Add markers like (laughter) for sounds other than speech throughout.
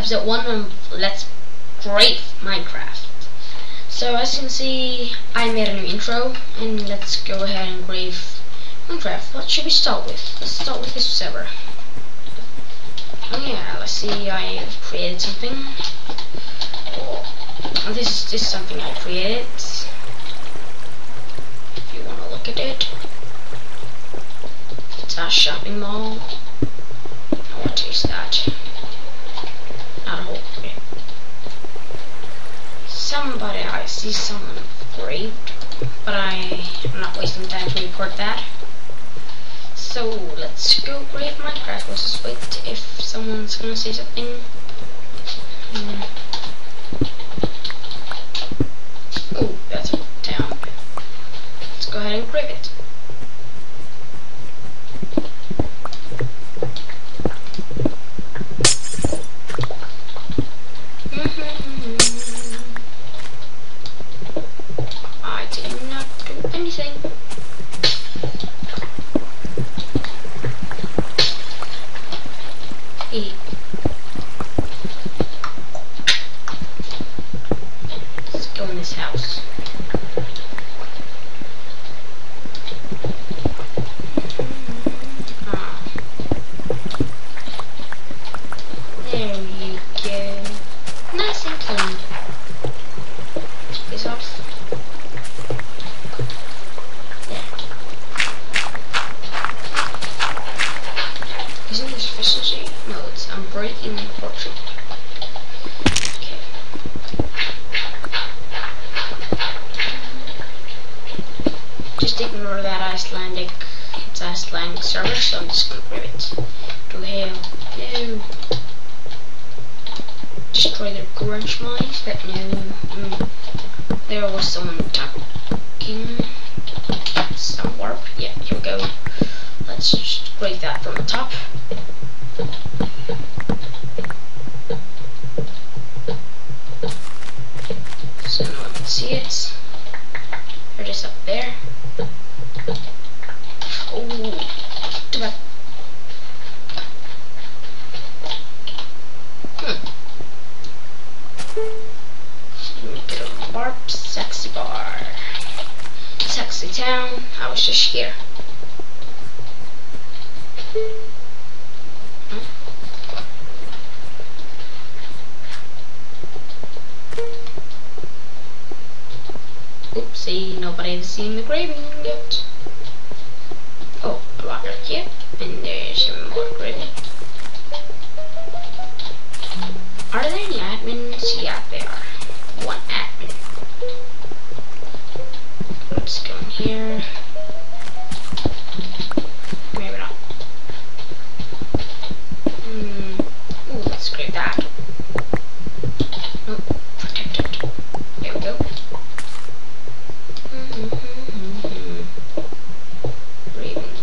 episode 1 of Let's Grave Minecraft. So as you can see, I made a new intro, and let's go ahead and grave Minecraft. What should we start with? Let's start with this server. Oh yeah, let's see, I've created something. Oh, this is just something I created. If you want to look at it. It's a shopping mall. What is that? Not a hole. Okay. Somebody, I see someone graved, but I, I'm not wasting time to report that. So let's go grave Minecraft. Let's just wait if someone's gonna say something. Oh, that's a town. Let's go ahead and grave it. I did not do anything. Hey. Let's go in this house. Ah. There you go. Nice and clean. Take this off. There. Isn't this efficiency? No, it's I'm breaking the portrait. Okay. Just ignore that Icelandic it's Icelandic server, so I'm just. To hell. No. Destroy their grunge mines. but no. Mm. There was someone talking. Some warp. Yeah, here we go. Let's just grade that from the top. So can see it is up there. Oh, too bad. Hmm. Make it a barb, sexy bar. Sexy town. I was just here. Oopsie, nobody has seen the graving yet. Oh, blocker here, and there's some more graving. Are there any admins? Yeah, there are. One admin. Let's go in here. Maybe not. Hmm. Ooh, let's grab that. Oh, protected. There we go. Mm-hmm. Breathing.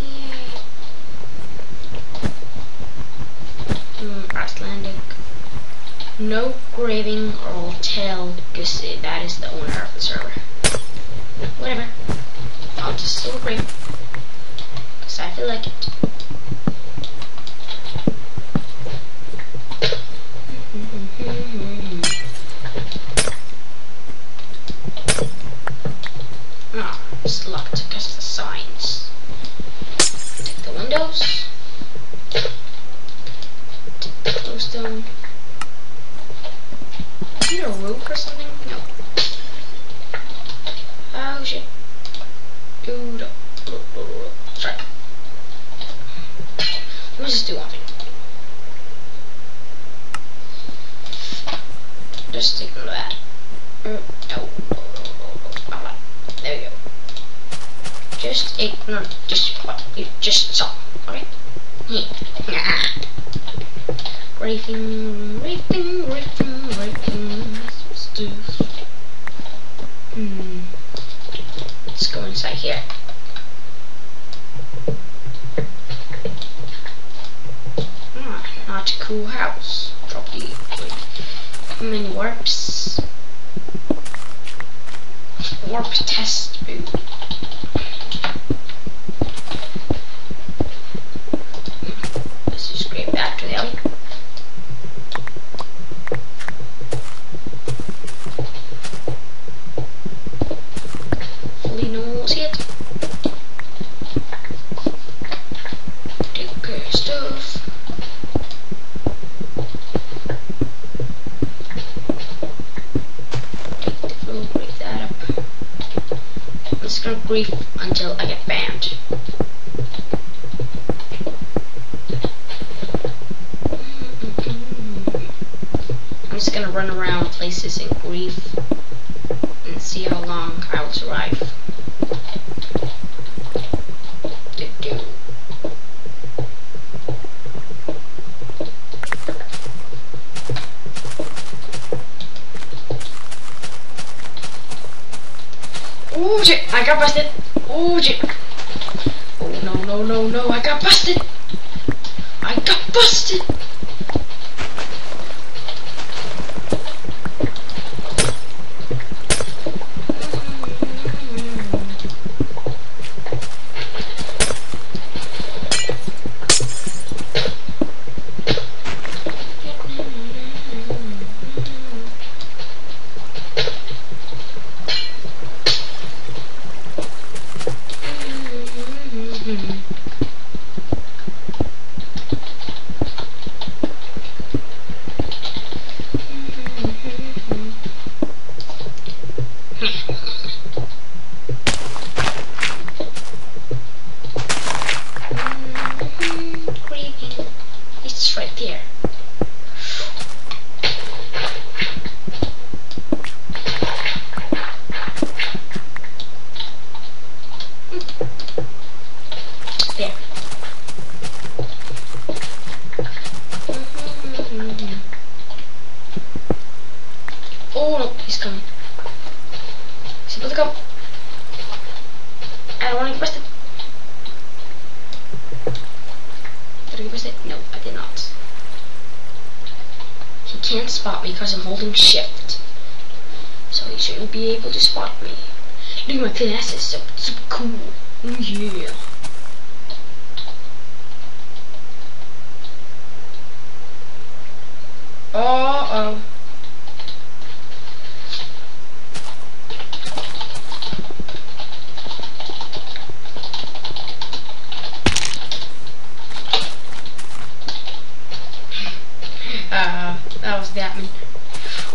Yay. Mm, Icelandic. No graving or I'll tell Gussi that is the owner of the server. Whatever. I'll just still grave. Because I feel like it. Ah, it's locked because of the signs. Take the windows. Take the glowstone. Is there a roof or something? No. Oh shit. Dude. Sorry. Let me just do one thing. Just take that. Uh, no. no, no, no, no, no. There we go. Just ignore. Just what? You just saw. Alright? Yeah. Raping, raping, raping, raping. Stuff. Hmm. Let's go inside here. Not a cool house. Drop the. Wait. How many warps? Warp test boot. grief until I get banned. I'm just gonna run around places in grief and see how long I will survive. Oh shit, I got busted. Oh shit. Oh no, no, no, no, I got busted. I got busted. Creeping. It's right there. There. Oh no, he's coming. He's about to come. I don't want to get busted. Did I get busted? No, I did not. He can't spot me because I'm holding shift. So he shouldn't be able to spot me. Look at my class is so, so cool. Oh yeah. Uh oh. Uh, that was the admin.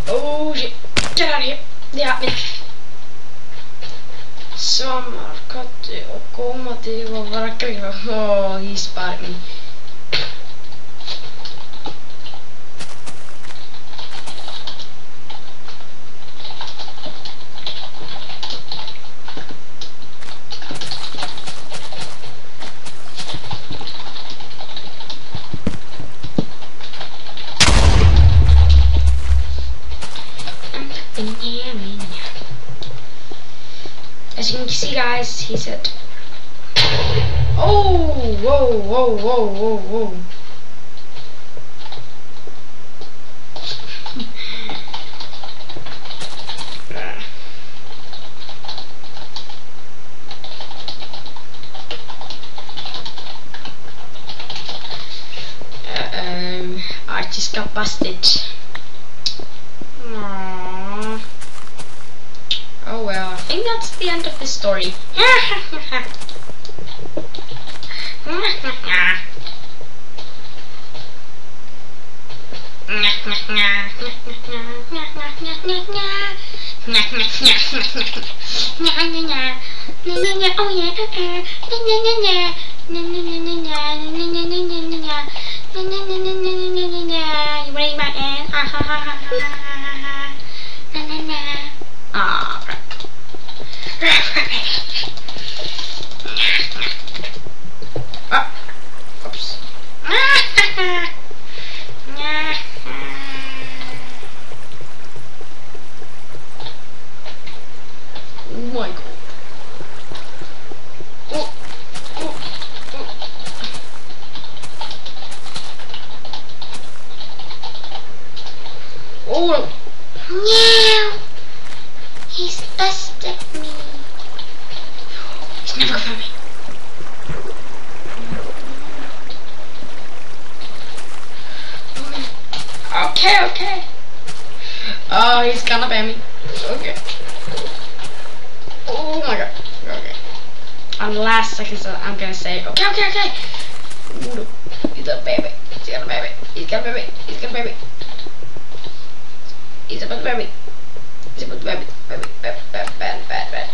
Oh shit. Get out of here. The admin. Samarkatti och komma till vad Åh, he spotted me. As you can see, guys, he said, "Oh, whoa, whoa, whoa, whoa, uh, um, whoa." Uh-oh, I just got busted. Aww. Oh well, I think that's the end of this story. (laughs) (laughs) You ready, my aunt? Ah, Ah, oops. Oh my god. Oh, oh, oh. Oh, Meow. He's busted me. he's never coming. Okay, okay. Oh, he's gonna ban me. Okay. Oh my god. Okay. On the last seconds, uh, I'm gonna say, okay, okay, okay. He's a baby. He's got a baby. He's got a baby. He's got a baby. He's about baby. He's about baby, baby, bad, bad, bad, bad.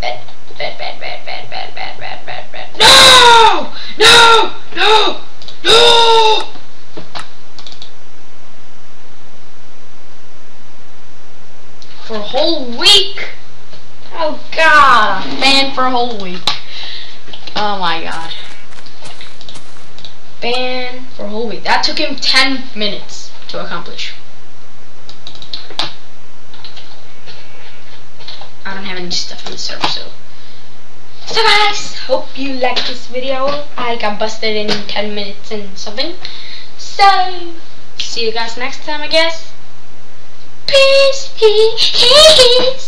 bad, bad, bad, bad, bad, bad, bad, bad, bad. No! No! No! No! For a whole week? Oh god, I'm for a whole week. Oh my god. Banned for a whole week. That took him 10 minutes to accomplish. I don't have any stuff on the server, so. So guys, hope you liked this video. I got busted in 10 minutes and something. So, see you guys next time, I guess. Peace. (laughs)